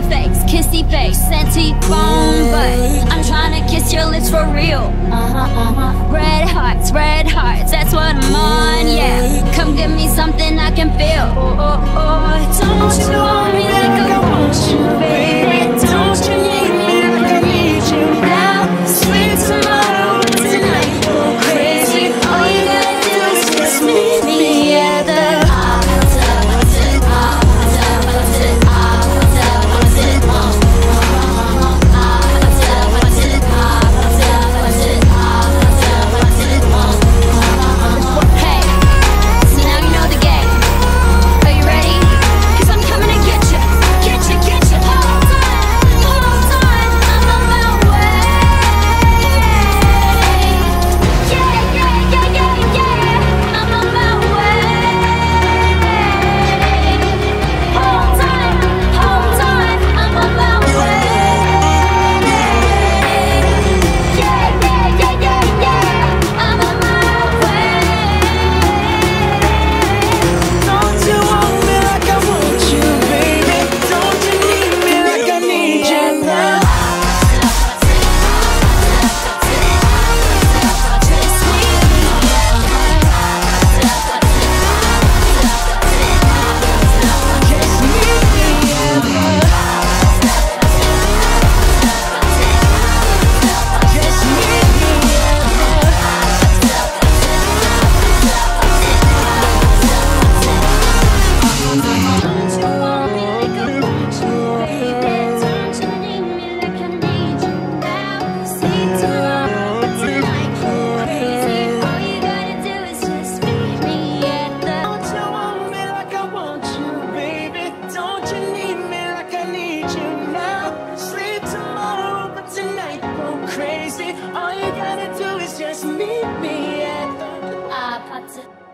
Kissy face, kissy face, scenty bone But I'm trying to kiss your lips for real uh -huh, uh -huh. Red hearts, red trying to do is just meet me at the opposite.